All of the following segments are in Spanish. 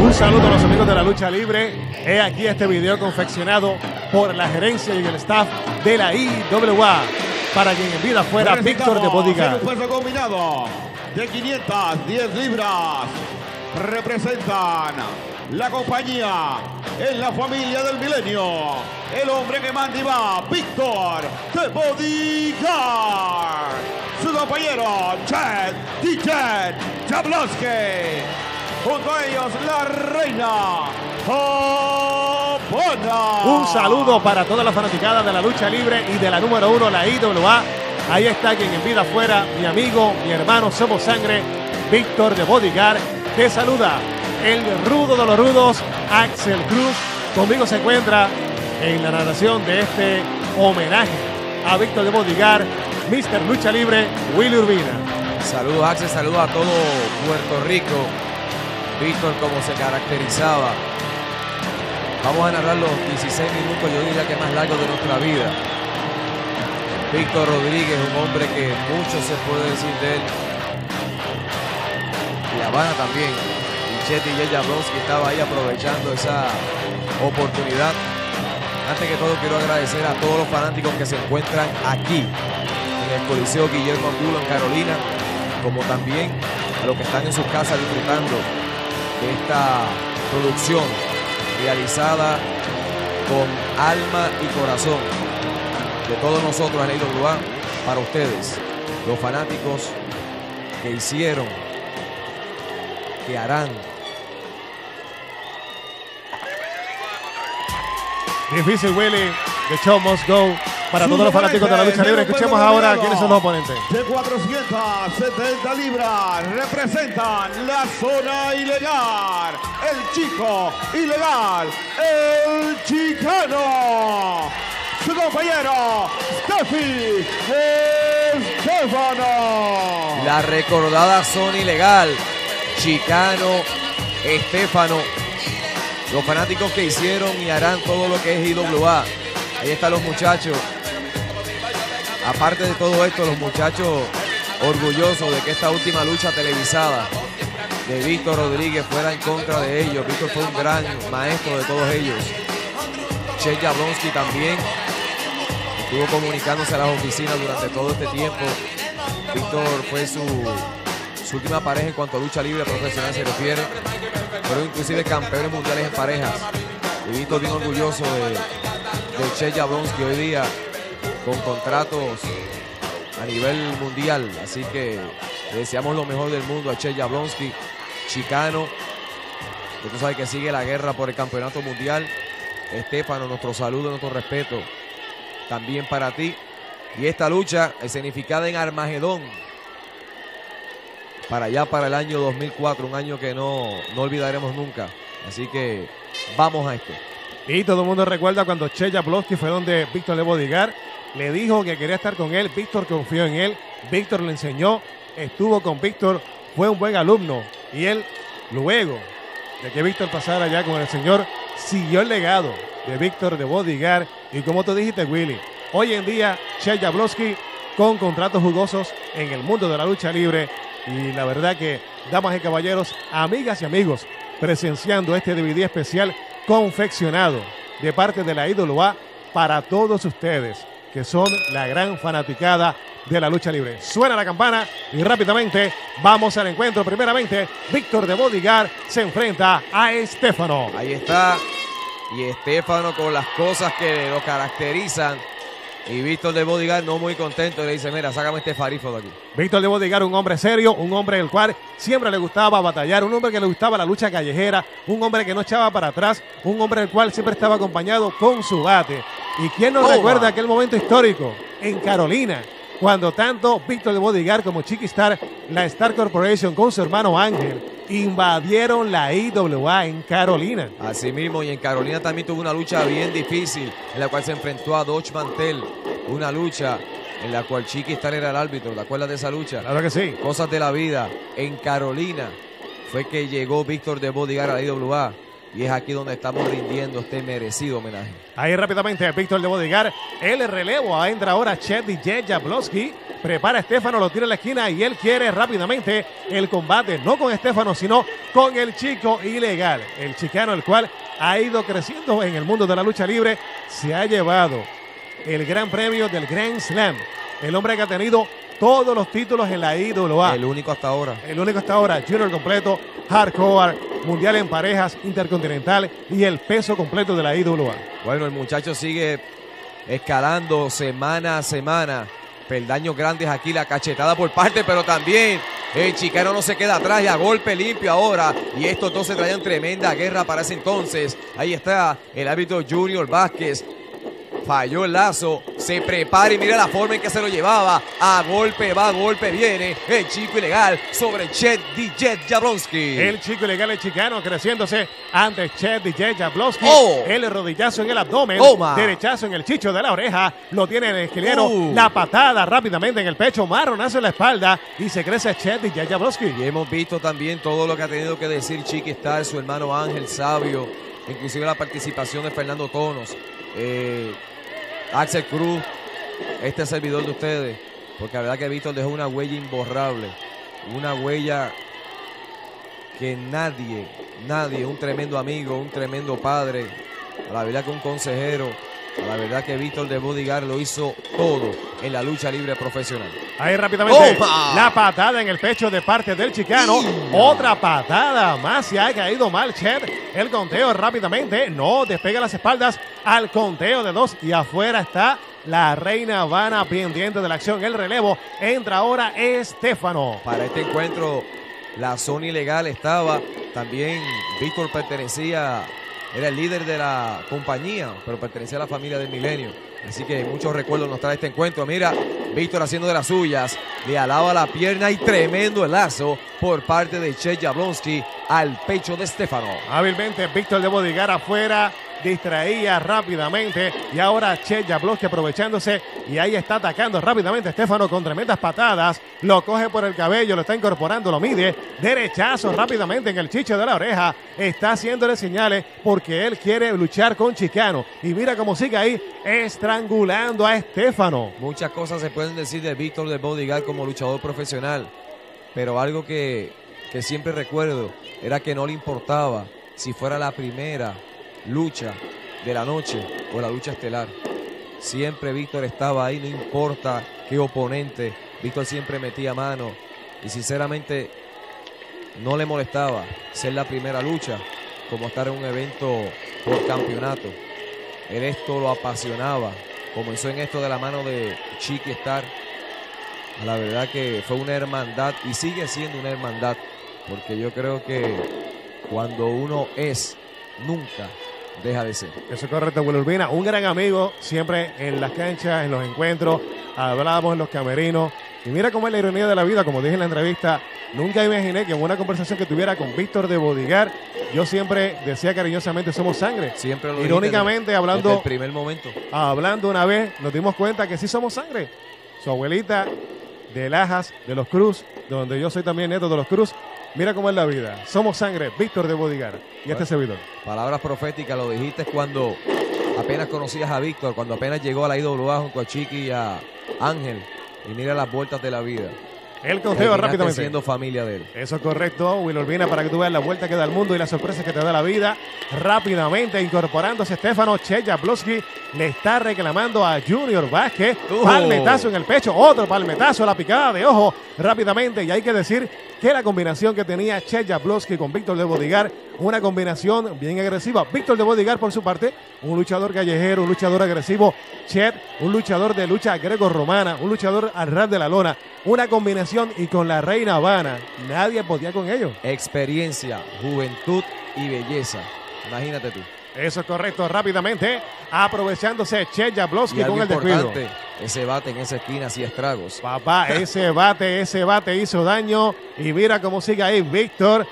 Un saludo a los amigos de la lucha libre. He aquí este video confeccionado por la gerencia y el staff de la IWA. Para quien en vida fuera Víctor de. En un peso combinado de 510 libras. Representan la compañía en la familia del milenio. El hombre que manda y va, Víctor de Bodyguard. Su compañero, Chad DJ Jablonski. Junto a ellos, la reina Japona. Un saludo para toda la fanaticada de la lucha libre y de la número uno, la IWA. Ahí está quien en vida fuera, mi amigo, mi hermano, somos sangre, Víctor de Bodyguard. Te saluda el rudo de los rudos, Axel Cruz. Conmigo se encuentra en la narración de este homenaje a Víctor de Bodyguard, Mr. Lucha Libre, Willy Urbina. Saludos Axel, saludos a todo Puerto Rico. Víctor como se caracterizaba. Vamos a narrar los 16 minutos, yo diría que más largos de nuestra vida. Víctor Rodríguez, un hombre que mucho se puede decir de él. Y Habana también. Y Chetty y Jablonski estaba ahí aprovechando esa oportunidad. Antes que todo quiero agradecer a todos los fanáticos que se encuentran aquí en el Coliseo Guillermo Angulo en Carolina, como también a los que están en sus casas disfrutando esta producción realizada con alma y corazón de todos nosotros en IWA para ustedes, los fanáticos que hicieron, que harán. Difícil, Willy. The show must go. Para todos los fanáticos de la lucha libre, escuchemos ahora quiénes son los oponentes. De 470 libras representan la zona ilegal. El chico ilegal, el chicano. Su compañero, Steffi Estefano. La recordada zona ilegal, Chicano, Estefano, los fanáticos que hicieron y harán todo lo que es IWA. Ahí están los muchachos. Aparte de todo esto, los muchachos orgullosos de que esta última lucha televisada de Víctor Rodríguez fuera en contra de ellos. Víctor fue un gran maestro de todos ellos. Che Jablonski también estuvo comunicándose a las oficinas durante todo este tiempo. Víctor fue su, última pareja en cuanto a lucha libre profesional se refiere. Fueron inclusive campeones mundiales en parejas. Y Víctor bien orgulloso de, de Che Jablonski hoy día con contratos a nivel mundial. Así que le deseamos lo mejor del mundo a Che Jablonski, chicano. Que tú sabes que sigue la guerra por el campeonato mundial. Estefano, nuestro saludo, nuestro respeto también para ti. Y esta lucha escenificada en Armagedón. Para allá, para el año 2004, un año que no, no olvidaremos nunca. Así que vamos a esto. Y todo el mundo recuerda cuando Che Jablonski fue donde Víctor de Bodyguard le dijo que quería estar con él. Víctor confió en él. Víctor le enseñó. Estuvo con Víctor. Fue un buen alumno. Y él, luego de que Víctor pasara ya con el Señor, siguió el legado de Víctor de Bodyguard. Y como tú dijiste, Willy, hoy en día, Che Jablonski con contratos jugosos en el mundo de la lucha libre. Y la verdad que, damas y caballeros, amigas y amigos, presenciando este DVD especial confeccionado de parte de la IWA para todos ustedes que son la gran fanaticada de la lucha libre. Suena la campana y rápidamente vamos al encuentro. Primeramente, Víctor de Bodyguard se enfrenta a Estefano. Ahí está. Y Estefano con las cosas que lo caracterizan. Y Víctor de Bodyguard no muy contento. Le dice, mira, sácame este farifo de aquí. Víctor de Bodyguard, un hombre serio, un hombre el cual siempre le gustaba batallar, un hombre que le gustaba la lucha callejera, un hombre que no echaba para atrás, un hombre el cual siempre estaba acompañado con su bate. ¿Y quién nos recuerda aquel momento histórico en Carolina? Cuando tanto Víctor de Bodyguard como Chiqui Star, la Star Corporation con su hermano Ángel, invadieron la IWA en Carolina. Así mismo, y en Carolina también tuvo una lucha bien difícil, en la cual se enfrentó a Dodge Mantel. Una lucha en la cual Chiqui Star era el árbitro. ¿Te acuerdas de esa lucha? Claro que sí. Cosas de la vida. En Carolina fue que llegó Víctor de Bodyguard a la IWA. Y es aquí donde estamos rindiendo este merecido homenaje. Ahí rápidamente Víctor de Bodyguard, el relevo, entra ahora Chet DJ Jablonski, Prepara a Estefano, lo tira a la esquina y él quiere rápidamente el combate, no con Estefano, sino con el chico ilegal. El chicano, el cual ha ido creciendo en el mundo de la lucha libre, se ha llevado el gran premio del Grand Slam. El hombre que ha tenido todos los títulos en la IWA. El único hasta ahora. El único hasta ahora, Junior completo, Hardcore, Mundial en parejas, Intercontinental y el peso completo de la IWA. Bueno, el muchacho sigue escalando semana a semana. Peldaños grandes aquí, la cachetada por parte, pero también el chicano no se queda atrás y a golpe limpio ahora. Y estos dos se traían tremenda guerra para ese entonces. Ahí está el árbitro Junior Vázquez Falló el lazo. Se prepara y mira la forma en que se lo llevaba. A golpe va, a golpe viene. El chico ilegal sobre Chet DJ Jablonski. El chico ilegal, el chicano, creciéndose ante Chet DJ Jablonski. Oh. El rodillazo en el abdomen. Derechazo en el chicho de la oreja. Lo tiene el esquilero. Uh. La patada rápidamente en el pecho. Marronazo en la espalda. Y se crece Chet DJ Jablonski. Y hemos visto también todo lo que ha tenido que decir Chiqui Star, su hermano Ángel Sabio, inclusive la participación de Fernando Tonos, eh, Axel Cruz, este servidor de ustedes, porque la verdad que Víctor dejó una huella imborrable, una huella que nadie, nadie, un tremendo amigo, un tremendo padre, la verdad que un consejero, la verdad que Víctor de Bodigar lo hizo todo en la lucha libre profesional. Ahí rápidamente la patada en el pecho de parte del chicano. Otra patada más. Se ha caído mal Chet. El conteo rápidamente. No despega las espaldas al conteo de dos. Y afuera está la reina Habana pendiente de la acción. El relevo. Entra ahora Estefano. Para este encuentro, la zona ilegal estaba. También Víctor pertenecía, era el líder de la compañía, pero pertenecía a la familia del milenio. Así que muchos recuerdos nos trae este encuentro. Mira, Víctor haciendo de las suyas, le alaba la pierna y tremendo el lazo por parte de Che Jablonski al pecho de Stefano. Hábilmente Víctor de Bodigar afuera. Distraía rápidamente. Y ahora Che Jablonski aprovechándose. Y ahí está atacando rápidamente Estefano con tremendas patadas. Lo coge por el cabello, lo está incorporando, lo mide. Derechazo rápidamente en el chicho de la oreja. Está haciéndole señales porque él quiere luchar con Chicano. Y mira cómo sigue ahí estrangulando a Estefano. Muchas cosas se pueden decir de Víctor de Bodigar como luchador profesional, pero algo que, que siempre recuerdo era que no le importaba si fuera la primera lucha de la noche o la lucha estelar. Siempre Víctor estaba ahí, no importa qué oponente, Víctor siempre metía mano y sinceramente no le molestaba ser la primera lucha como estar en un evento por campeonato. Él esto lo apasionaba. Comenzó en esto de la mano de Chiqui Star. La verdad que fue una hermandad y sigue siendo una hermandad. Porque yo creo que cuando uno es, nunca deja de ser. Eso es correcto, Will Urbina. Un gran amigo, siempre en las canchas, en los encuentros. Hablábamos en los camerinos. Y mira cómo es la ironía de la vida, como dije en la entrevista. Nunca imaginé que en una conversación que tuviera con Víctor de Bodigar, yo siempre decía cariñosamente somos sangre. Siempre lo Irónicamente, desde- hablando- desde el primer momento. Hablando una vez, nos dimos cuenta que sí somos sangre. Su abuelita de Lajas, de los Cruz, donde yo soy también neto de los Cruz. Mira cómo es la vida. Somos sangre, Víctor de Bodigar. Y este servidor. Palabras proféticas, lo dijiste cuando apenas conocías a Víctor, cuando apenas llegó a la IWA junto a Chiqui y a Ángel. Y mira las vueltas de la vida. El conteo rápidamente. siendo familia de él. Eso es correcto, Will Urbina, para que tú veas la vuelta que da el mundo y las sorpresas que te da la vida. Rápidamente incorporándose Estefano Che Jablowski, le está reclamando a Junior Vázquez. Oh. Palmetazo en el pecho, otro palmetazo, la picada de ojo rápidamente. Y hay que decir que la combinación que tenía Che Jablowski con Víctor de Bodigar, una combinación bien agresiva. Víctor de Bodigar, por su parte, un luchador callejero, un luchador agresivo. Chet, un luchador de lucha greco-romana, un luchador al ras de la lona. Una combinación y con la reina Habana, nadie podía con ellos. Experiencia, juventud y belleza. Imagínate tú. Eso es correcto, rápidamente, aprovechándose Chet Jablowski con el descuido. ese bate en esa esquina hacía estragos. Papá, ese bate, ese bate hizo daño. Y mira cómo sigue ahí Víctor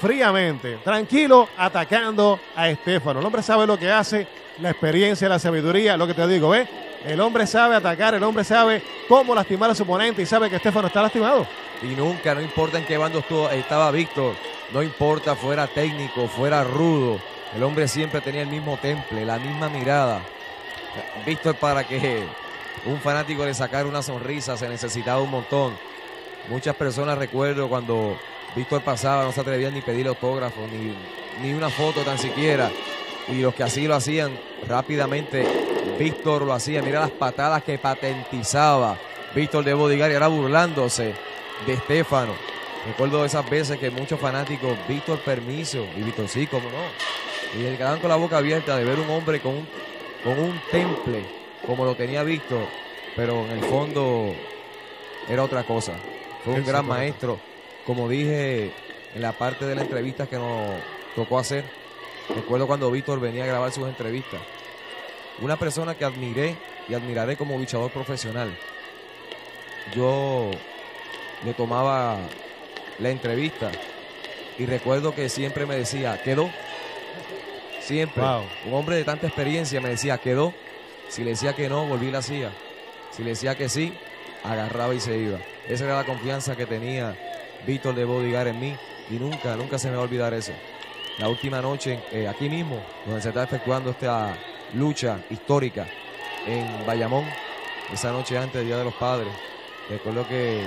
fríamente, tranquilo, atacando a Estefano. El hombre sabe lo que hace, la experiencia, la sabiduría, lo que te digo, ¿ves? El hombre sabe atacar, el hombre sabe cómo lastimar a su oponente y sabe que Estefano está lastimado. Y nunca, no importa en qué bando estaba Víctor, no importa fuera técnico, fuera rudo, el hombre siempre tenía el mismo temple, la misma mirada. Víctor para que un fanático le sacara una sonrisa, se necesitaba un montón. Muchas personas recuerdo cuando Víctor pasaba, no se atrevían ni pedir autógrafo, ni, ni una foto tan siquiera. Y los que así lo hacían rápidamente, Víctor lo hacía. Mira las patadas que patentizaba Víctor de Bodigar y ahora burlándose de Estefano. Recuerdo esas veces que muchos fanáticos, Víctor permiso, y Víctor sí, cómo no. Y el quedaban con la boca abierta de ver un hombre con un, con un temple como lo tenía Víctor, pero en el fondo era otra cosa. Fue un Eso, gran maestro, como dije en la parte de la entrevista que nos tocó hacer. Recuerdo cuando Víctor venía a grabar sus entrevistas. Una persona que admiré y admiraré como luchador profesional. Yo le tomaba la entrevista y recuerdo que siempre me decía, quedó. Siempre. Wow. Un hombre de tanta experiencia me decía, quedó. Si le decía que no, volví la hacía. Si le decía que sí, agarraba y se iba. Esa era la confianza que tenía Víctor de Bodigar en mí y nunca, nunca se me va a olvidar eso. La última noche, eh, aquí mismo, donde se está efectuando esta lucha histórica en Bayamón, esa noche antes del Día de los Padres, recuerdo que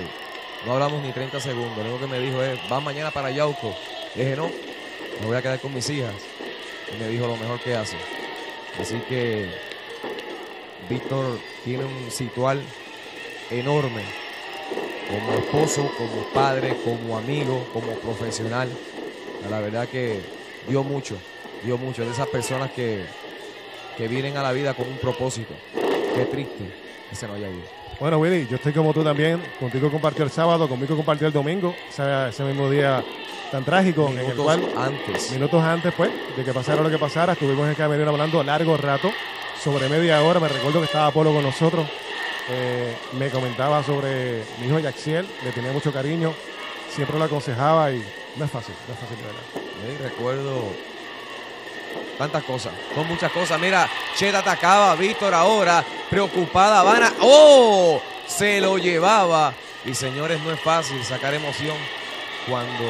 no hablamos ni 30 segundos. Lo único que me dijo es, ¿vas mañana para Yauco? Le dije, no, me voy a quedar con mis hijas. Y me dijo lo mejor que hace. Así que Víctor tiene un situal enorme como esposo, como padre, como amigo, como profesional. La verdad que dio mucho, dio mucho. Es de esas personas que, que vienen a la vida con un propósito. Qué triste que se nos haya ido. Bueno, Willy, yo estoy como tú también. Contigo compartió el sábado, conmigo compartió el domingo. Ese, ese mismo día tan trágico en el Minutos cual, antes. minutos antes, pues, de que pasara lo que pasara, estuvimos en el camerino hablando largo rato, sobre media hora. Me recuerdo que estaba Polo con nosotros. Eh, me comentaba sobre mi hijo Yaxiel, le tenía mucho cariño, siempre lo aconsejaba y no es fácil, no es fácil de verdad. Sí, recuerdo tantas cosas, son muchas cosas. Mira, Chet atacaba, Víctor ahora, preocupada, Habana. ¡Oh! Se lo llevaba. Y señores, no es fácil sacar emoción cuando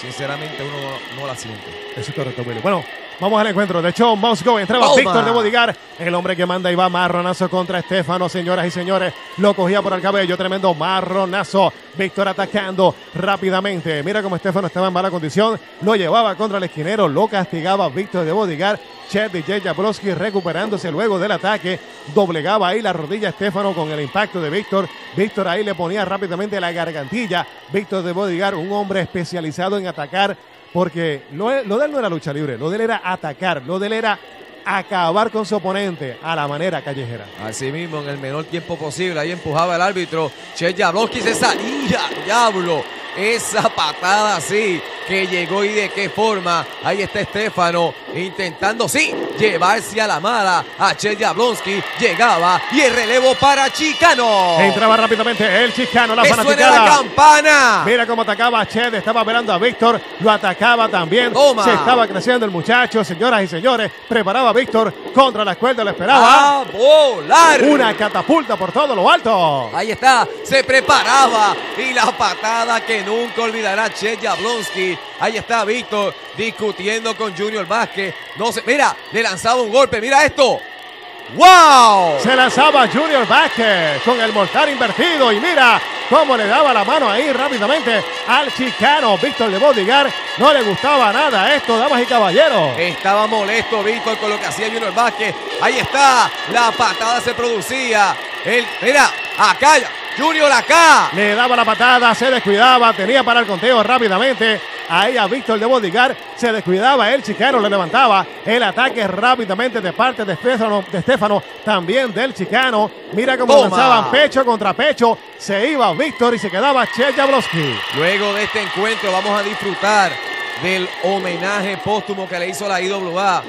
sinceramente uno no, no la siente. Eso es correcto, Willy. Bueno, vamos al encuentro de Show Must Go. Entraba. Víctor de Bodigar, el hombre que manda y va marronazo contra Estefano, señoras y señores. Lo cogía por el cabello, tremendo marronazo. Víctor atacando rápidamente. Mira cómo Estefano estaba en mala condición. Lo llevaba contra el esquinero, lo castigaba Víctor de Bodigar. Chet DJ Jablowski recuperándose luego del ataque. Doblegaba ahí la rodilla Estefano con el impacto de Víctor. Víctor ahí le ponía rápidamente la gargantilla. Víctor de Bodigar, un hombre especializado en atacar porque lo, lo de no era lucha libre, lo de era atacar, lo de era acabar con su oponente a la manera callejera. Así mismo, en el menor tiempo posible, ahí empujaba el árbitro. Che Jablowski se salía, diablo. Esa patada así, que llegó y de qué forma. Ahí está Estefano intentando, sí, llevarse a la mala a Che Jablonski. Llegaba y el relevo para Chicano. Entraba rápidamente el chicano, la ¡Que suene la fanaticada. campana! Mira cómo atacaba a Ched, estaba velando a Víctor, lo atacaba también. Toma. Se estaba creciendo el muchacho, señoras y señores. Preparaba Víctor contra la escuela, lo esperaba. ¡A volar! Una catapulta por todo lo alto. Ahí está, se preparaba y la patada que nunca olvidará Che Jablonski. Ahí está Víctor discutiendo con Junior Vázquez. No sé, mira, le lanzaba un golpe, mira esto. ¡Wow! Se lanzaba Junior Vázquez con el mortal invertido y mira cómo le daba la mano ahí rápidamente al chicano Víctor de Bodigar. No le gustaba nada esto, damas y caballeros. Estaba molesto Víctor con lo que hacía Junior Vázquez. Ahí está, la patada se producía. El, mira, acá, Junior acá. Le daba la patada, se descuidaba, tenía para el conteo rápidamente. Ahí a Víctor de Bodigar se descuidaba, el chicano le levantaba el ataque rápidamente de parte de Estefano también del chicano. Mira cómo Toma. lanzaban pecho contra pecho. Se iba Víctor y se quedaba Che Jablowski. Luego de este encuentro vamos a disfrutar del homenaje póstumo que le hizo la IWA.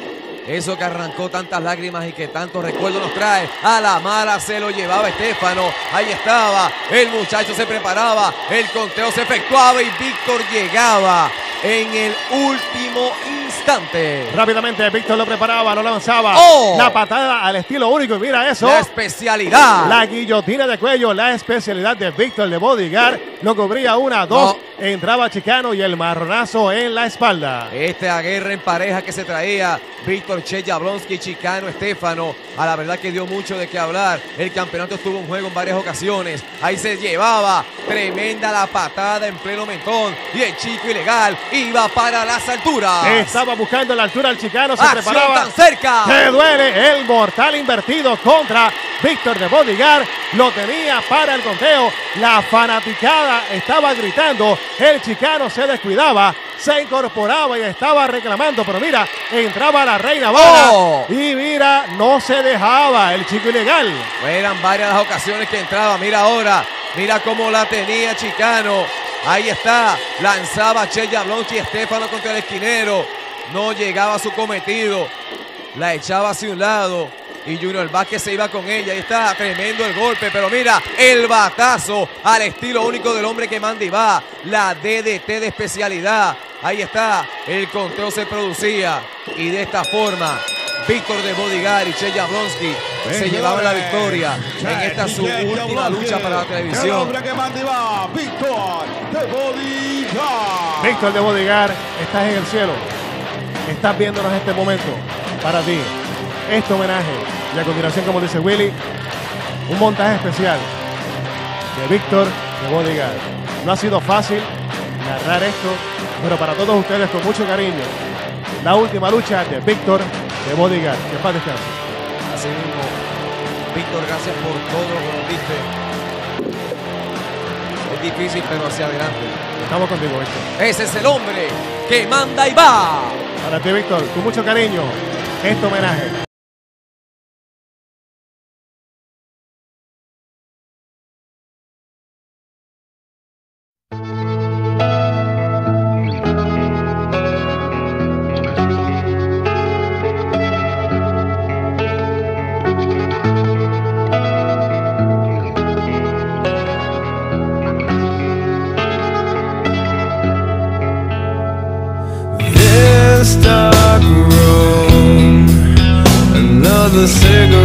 Eso que arrancó tantas lágrimas y que tantos recuerdos nos trae. A la mala se lo llevaba Estefano. Ahí estaba. El muchacho se preparaba. El conteo se efectuaba y Víctor llegaba en el último instante. Rápidamente Víctor lo preparaba, lo lanzaba. ¡Oh! La patada al estilo único y mira eso. La especialidad. La guillotina de cuello, la especialidad de Víctor de Bodigar. Lo cubría una, dos. Entraba Chicano y el marronazo en la espalda. Esta guerra en pareja que se traía Víctor Che Jablonski, Chicano, Estefano. A la verdad que dio mucho de qué hablar. El campeonato estuvo en juego en varias ocasiones. Ahí se llevaba tremenda la patada en pleno mentón. Y el chico ilegal iba para las alturas. Estaba buscando la altura el chicano, se Acción preparaba. tan cerca. ¡Qué duele! El mortal invertido contra Víctor de Bodigar. Lo tenía para el conteo. La fanaticada estaba gritando. El chicano se descuidaba. Se incorporaba y estaba reclamando. Pero mira, entraba la reina Vara. Oh. Y mira, no se dejaba el chico ilegal. Eran varias las ocasiones que entraba. Mira ahora. Mira cómo la tenía Chicano. Ahí está. Lanzaba Che Jablonski Estefano contra el esquinero. No llegaba a su cometido. La echaba hacia un lado. Y Junior Vázquez se iba con ella. Ahí está. Tremendo el golpe. Pero mira, el batazo al estilo único del hombre que manda y va. La DDT de especialidad. Ahí está. El conteo se producía. Y de esta forma. Víctor de Bodigar y Che Jablonski se llevaban la victoria en esta su última lucha para la El televisión. hombre que manda y va, Víctor de Bodigar. Víctor de Bodigar, estás en el cielo. Estás viéndonos en este momento. Para ti, este homenaje. Y a continuación, como dice Willy, un montaje especial de Víctor de Bodigar. No ha sido fácil narrar esto, pero para todos ustedes, con mucho cariño, la última lucha de Víctor de Bodigar. Que paz descanse. Así mismo, Víctor, gracias por todo lo que nos diste. Es difícil, pero hacia adelante. Estamos contigo, Víctor. Ese es el hombre que manda y va. Para ti, Víctor, con mucho cariño, este homenaje.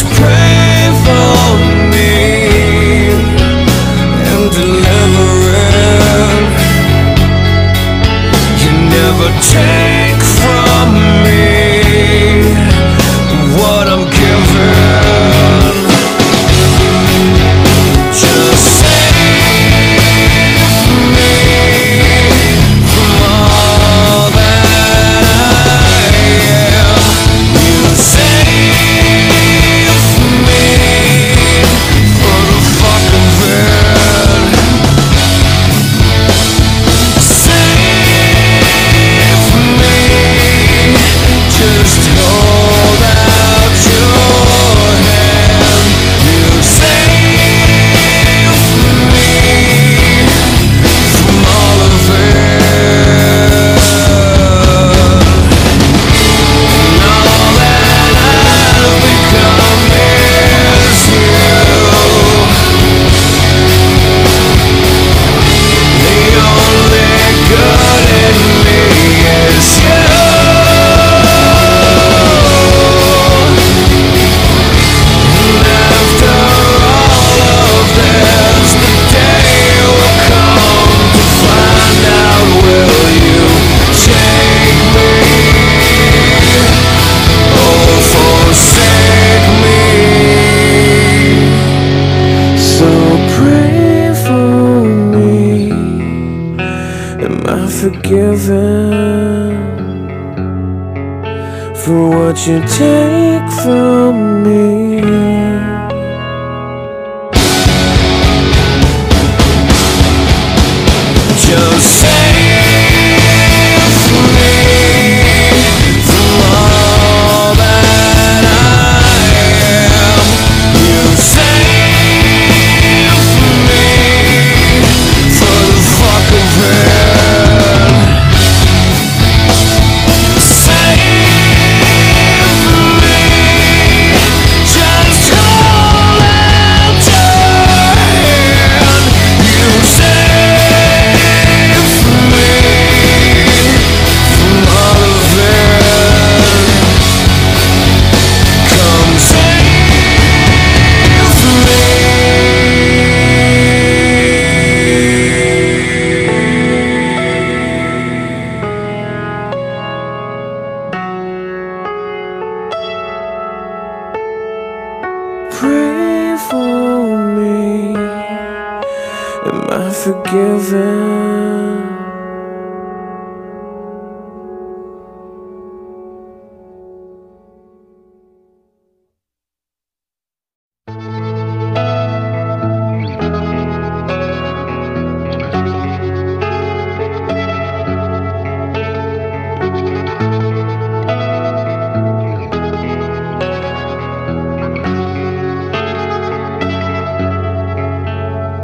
just over